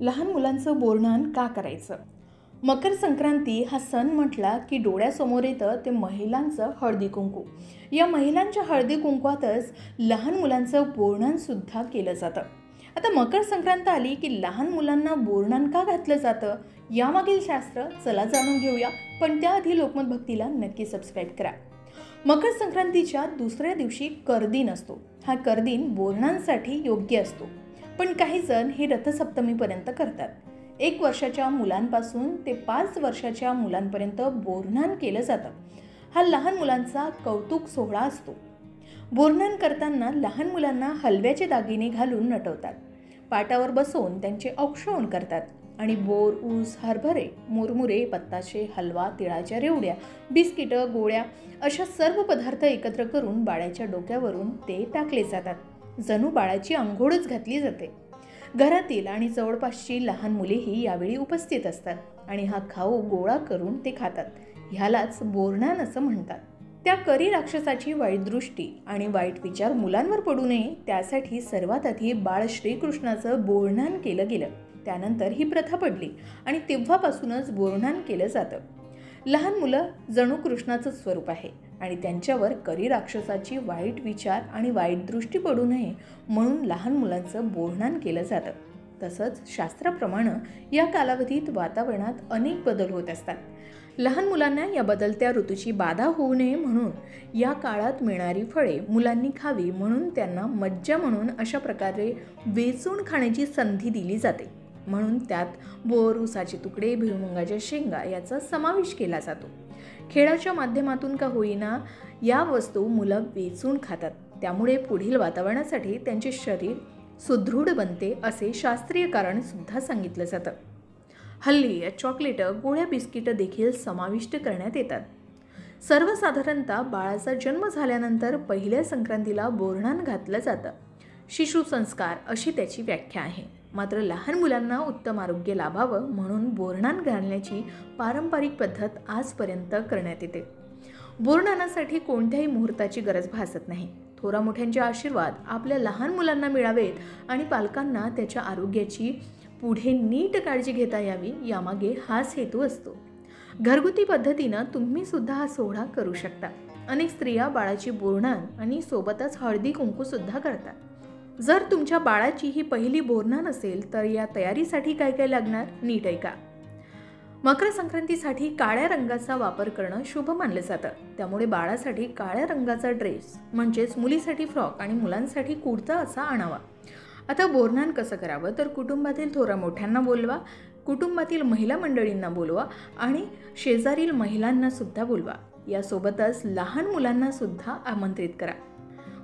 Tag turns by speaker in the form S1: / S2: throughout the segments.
S1: लहान मुलांचं बोरणान का करायचं? मकर संक्रांती हा सण म्हटला की डोळ्यासमोर येतं ते महिलांचं हळदी कुंकू. या महिलांच्या हळदी कुंकवातच लहान मुलांचं बोरणानसुद्धा केलं जातं. आता मकर संक्रांत आली की लहान मुलांना बोरणान का घातलं जातं? यामागील शास्त्र चला जाणून घेऊया पण त्याआधी लोकमत भक्तीला नक्की सबस्क्राईब करा. मकर संक्रांतीच्या दुसऱ्या दिवशी करदिन असतो. हा करदिन बोरणांसाठी योग्य असतो. पण काही जण हे रथसप्तमीपर्यंत करतात. एक वर्षाच्या मुलांपासून ते पाच वर्षाच्या मुलांपर्यंत बोरणान केलं जातं. हा लहान मुलांचा कौतुक सोहळा असतो. बोरणान करताना लहान मुलांना हलव्याचे दागिने घालून नटवतात. पाटावर बसवून त्यांचे औक्षवण करतात आणि बोर ऊस हरभरे मुरमुरे पत्ताशे हलवा तिळाच्या रेवड्या बिस्किटं गोळ्या अशा सर्व पदार्थ एकत्र करून बाळ्याच्या डोक्यावरून ते टाकले जातात. जणू बाळाची आंघोळच घातली जाते. घरातील आणि जवळपासची लहान मुलेही यावेळी उपस्थित असतात आणि हा खाऊ गोळा करून ते खातात. ह्यालाच बोरणान असं म्हणतात. त्या करी राक्षसाची वाईट दृष्टी आणि वाईट विचार मुलांवर पडू नये त्यासाठी सर्वात आधी बाळ श्रीकृष्णाचं बोरणान केलं गेलं. त्यानंतर ही प्रथा पडली आणि तेव्हापासूनच बोरणान केलं जातं. लहान मुलं जणू कृष्णाचं स्वरूप आहे आणि त्यांच्यावर करी राक्षसाची वाईट विचार आणि वाईट दृष्टी पडू नये म्हणून लहान मुलांचं बोरणान केलं जातं. तसंच शास्त्राप्रमाणे या कालावधीत वातावरणात अनेक बदल होत असतात. लहान मुलांना या बदलत्या ऋतूची बाधा होऊ नये म्हणून या काळात मिळणारी फळे मुलांनी खावी म्हणून त्यांना मज्जा म्हणून अशा प्रकारे वेचून खाण्याची संधी दिली जाते. म्हणून त्यात बोर उसाचे तुकडे भिळमुंगाच्या शेंगा याचा समावेश केला जातो. खेळाच्या माध्यमातून का होईना या वस्तू मुलं वेचून खातात. त्यामुळे पुढील वातावरणासाठी त्यांचे शरीर सुदृढ बनते असे शास्त्रीय कारण सुद्धा सांगितलं जातं. हल्ली या चॉकलेटं गोळ्या बिस्किटं देखील समाविष्ट करण्यात येतात. सर्वसाधारणतः बाळाचा जन्म झाल्यानंतर पहिल्या संक्रांतीला बोरणान घातलं जातं. शिशुसंस्कार अशी त्याची व्याख्या आहे. मात्र लहान मुलांना उत्तम आरोग्य लाभावं म्हणून बोरणान घालण्याची पारंपरिक पद्धत आजपर्यंत करण्यात येते. बोरणानासाठी कोणत्याही मुहूर्ताची गरज भासत नाही. थोरा मोठ्यांचे आशीर्वाद आपल्या लहान मुलांना मिळावेत आणि पालकांना त्याच्या आरोग्याची पुढे नीट काळजी घेता यावी यामागे हाच हेतू असतो. घरगुती पद्धतीनं तुम्ही सुद्धा हा सोहळा करू शकता. अनेक स्त्रिया बाळाची बोरणान आणि सोबतच हळदी कुंकू सुद्धा करतात. जर तुमच्या बाळाची ही पहिली बोरणान असेल तर या तयारीसाठी काय काय लागणार? नीट ऐका. मकर संक्रांतीसाठी काळ्या रंगाचा वापर करणं शुभ मानलं जातं. त्यामुळे बाळासाठी काळ्या रंगाचा ड्रेस म्हणजेच मुलीसाठी फ्रॉक आणि मुलांसाठी कुर्ता असा आणावा. आता बोरणान कसं करावं? तर कुटुंबातील थोरा मोठ्यांना बोलवा कुटुंबातील महिला मंडळींना बोलवा आणि शेजारील महिलांना सुद्धा बोलवा. यासोबतच लहान मुलांना सुद्धा आमंत्रित करा.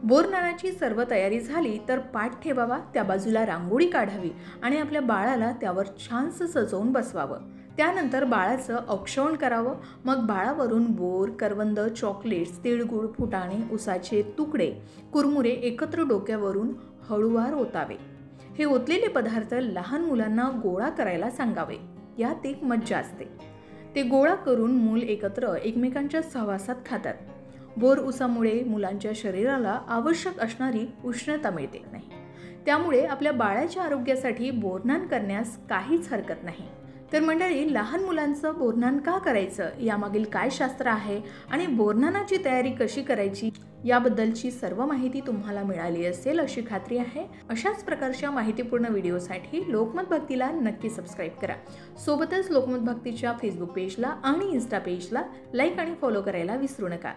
S1: बोरनानाची सर्व तयारी झाली तर पाठ ठेवावा त्या बाजूला रांगोळी काढावी आणि आपल्या बाळाला त्यावर छानसं सजवून बसवावं. त्यानंतर बाळाचं औक्षवण करावं. मग बाळावरून बोर करवंद चॉकलेट्स तिळगुळ फुटाणे उसाचे तुकडे कुरमुरे एकत्र डोक्यावरून हळूवार ओतावे हे ओतलेले पदार्थ लहान मुलांना गोळा करायला सांगावे. यात एक मज्जा असते. ते गोळा करून मूल एकत्र एकमेकांच्या सहवासात खातात. बोर उसामुळे मुलांच्या शरीराला आवश्यक असणारी उष्णता मिळते नाही? त्यामुळे आपल्या बाळाच्या आरोग्यासाठी बोरनान करण्यास काहीच हरकत नाही. तर मंडळी लहान मुलांचं बोरनान का करायचं? यामागील काय शास्त्र आहे? आणि बोरनानाची तयारी कशी करायची? याबद्दलची सर्व माहिती तुम्हाला मिळाली असेल अशी खात्री आहे. अशाच प्रकारच्या माहितीपूर्ण व्हिडिओसाठी लोकमत भक्तीला नक्की सबस्क्राईब करा. सोबतच लोकमत भक्तीच्या फेसबुक पेजला आणि इन्स्टा पेजला लाईक आणि फॉलो करायला विसरू नका.